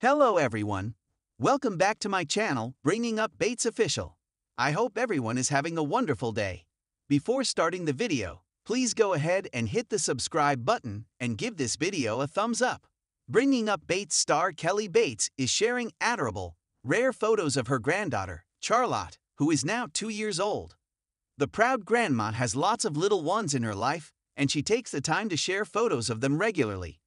Hello everyone. Welcome back to my channel, Bringing Up Bates Official. I hope everyone is having a wonderful day. Before starting the video, please go ahead and hit the subscribe button and give this video a thumbs up. Bringing Up Bates star Kelly Bates is sharing adorable, rare photos of her granddaughter, Charlotte, who is now two years old. The proud grandma has lots of little ones in her life, and she takes the time to share photos of them regularly.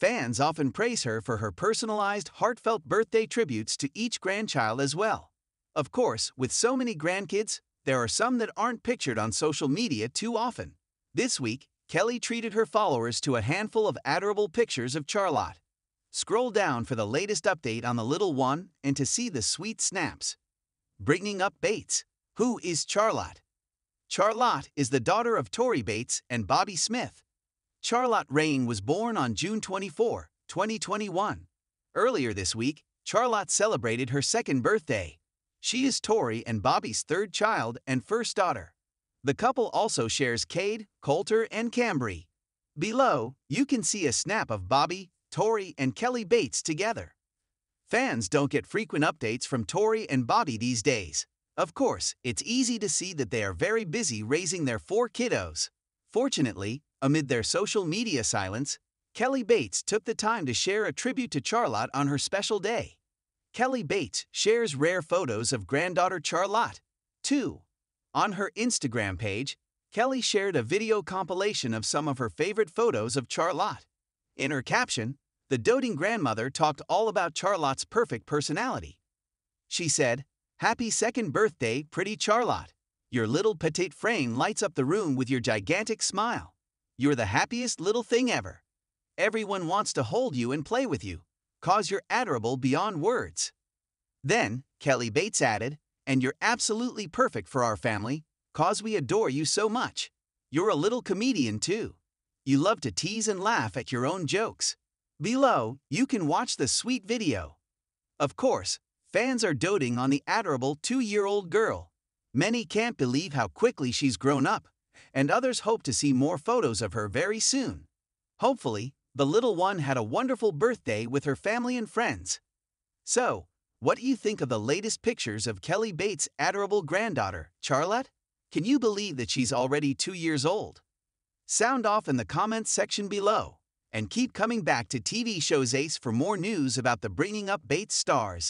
Fans often praise her for her personalized, heartfelt birthday tributes to each grandchild as well. Of course, with so many grandkids, there are some that aren't pictured on social media too often. This week, Kelly treated her followers to a handful of adorable pictures of Charlotte. Scroll down for the latest update on the little one and to see the sweet snaps. Bringing up Bates. Who is Charlotte? Charlotte is the daughter of Tori Bates and Bobby Smith. Charlotte Rain was born on June 24, 2021. Earlier this week, Charlotte celebrated her second birthday. She is Tori and Bobby's third child and first daughter. The couple also shares Cade, Coulter, and Cambry. Below, you can see a snap of Bobby, Tori, and Kelly Bates together. Fans don't get frequent updates from Tori and Bobby these days. Of course, it's easy to see that they are very busy raising their four kiddos. Fortunately, Amid their social media silence, Kelly Bates took the time to share a tribute to Charlotte on her special day. Kelly Bates shares rare photos of granddaughter Charlotte. 2. On her Instagram page, Kelly shared a video compilation of some of her favorite photos of Charlotte. In her caption, the doting grandmother talked all about Charlotte's perfect personality. She said, Happy second birthday, pretty Charlotte. Your little petite frame lights up the room with your gigantic smile. You're the happiest little thing ever. Everyone wants to hold you and play with you, cause you're adorable beyond words. Then, Kelly Bates added, and you're absolutely perfect for our family, cause we adore you so much. You're a little comedian too. You love to tease and laugh at your own jokes. Below, you can watch the sweet video. Of course, fans are doting on the adorable two-year-old girl. Many can't believe how quickly she's grown up and others hope to see more photos of her very soon. Hopefully, the little one had a wonderful birthday with her family and friends. So, what do you think of the latest pictures of Kelly Bates' adorable granddaughter, Charlotte? Can you believe that she's already two years old? Sound off in the comments section below, and keep coming back to TV Shows Ace for more news about the Bringing Up Bates stars.